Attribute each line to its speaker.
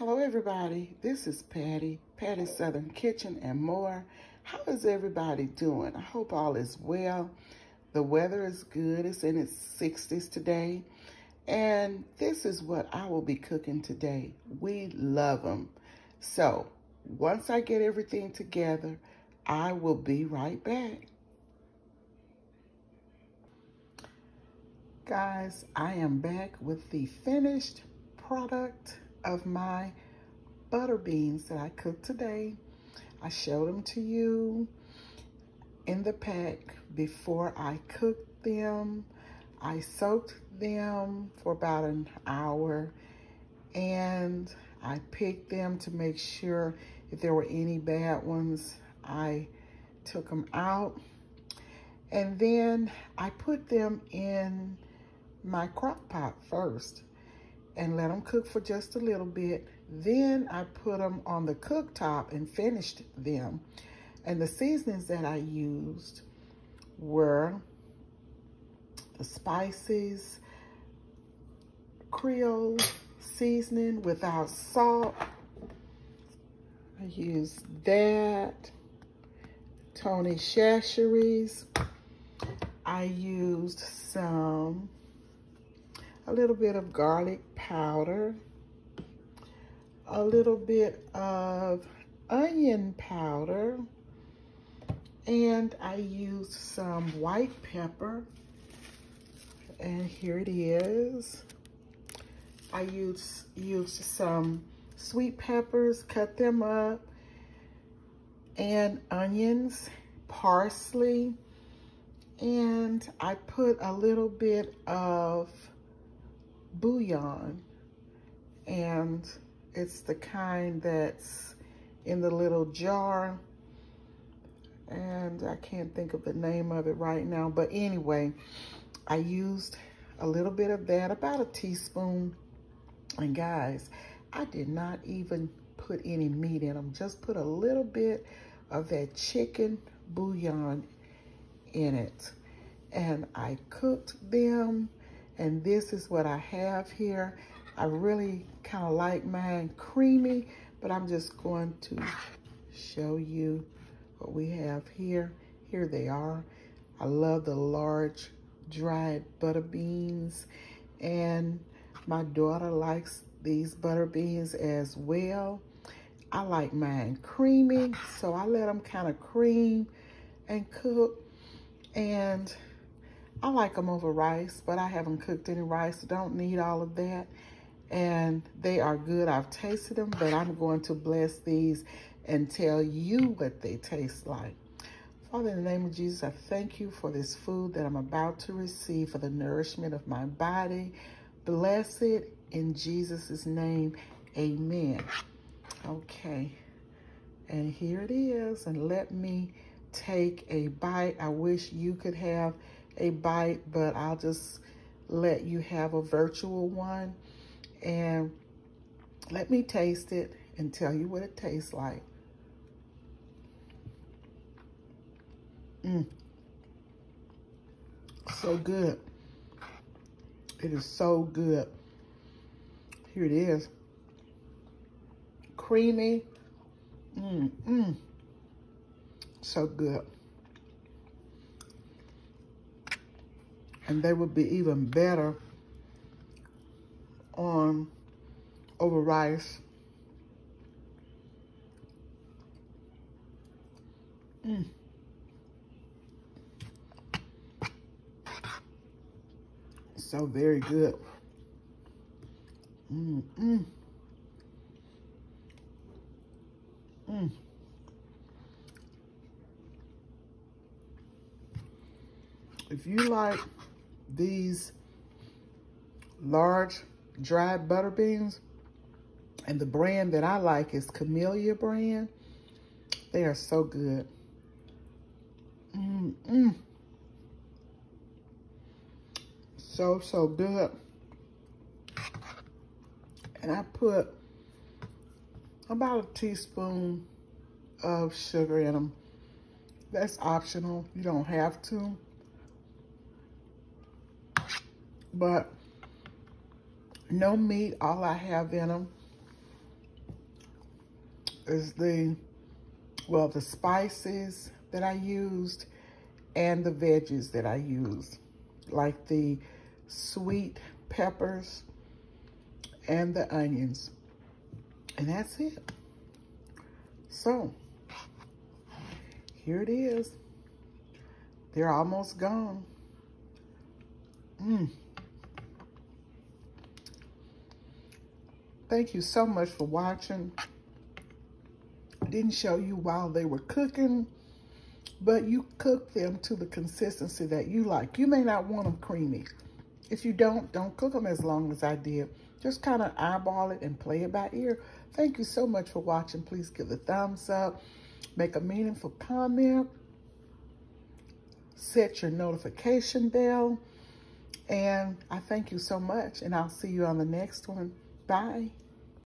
Speaker 1: Hello everybody, this is Patti, Patti Southern Kitchen and more. How is everybody doing? I hope all is well. The weather is good, it's in its 60s today. And this is what I will be cooking today. We love them. So once I get everything together, I will be right back. Guys, I am back with the finished product of my butter beans that I cooked today. I showed them to you in the pack before I cooked them. I soaked them for about an hour and I picked them to make sure if there were any bad ones, I took them out. And then I put them in my crock pot first and let them cook for just a little bit. Then I put them on the cooktop and finished them. And the seasonings that I used were the spices, Creole seasoning without salt. I used that. Tony Chachere's. I used some a little bit of garlic powder, a little bit of onion powder, and I used some white pepper. And here it is. I used, used some sweet peppers, cut them up, and onions, parsley, and I put a little bit of bouillon and it's the kind that's in the little jar. And I can't think of the name of it right now but anyway I used a little bit of that about a teaspoon. And guys I did not even put any meat in them just put a little bit of that chicken bouillon in it. And I cooked them and this is what I have here. I really kind of like mine creamy, but I'm just going to show you what we have here. Here they are. I love the large dried butter beans. And my daughter likes these butter beans as well. I like mine creamy, so I let them kind of cream and cook. And I like them over rice, but I haven't cooked any rice. Don't need all of that. And they are good. I've tasted them, but I'm going to bless these and tell you what they taste like. Father, in the name of Jesus, I thank you for this food that I'm about to receive for the nourishment of my body. Bless it in Jesus' name. Amen. Okay. And here it is. And let me take a bite. I wish you could have a bite, but I'll just let you have a virtual one. And let me taste it and tell you what it tastes like. Mmm. So good. It is so good. Here it is. Creamy. Mmm, mmm. So good. And they would be even better on over rice. Mm. So very good. Mm, mm. Mm. If you like these large dried butter beans. And the brand that I like is Camellia brand. They are so good. Mm -mm. So, so good. And I put about a teaspoon of sugar in them. That's optional. You don't have to but no meat, all I have in them is the, well, the spices that I used and the veggies that I used, like the sweet peppers and the onions. And that's it. So, here it is. They're almost gone. Mmm. Thank you so much for watching. I didn't show you while they were cooking, but you cook them to the consistency that you like. You may not want them creamy. If you don't, don't cook them as long as I did. Just kind of eyeball it and play it by ear. Thank you so much for watching. Please give a thumbs up. Make a meaningful comment. Set your notification bell. And I thank you so much. And I'll see you on the next one. Bye.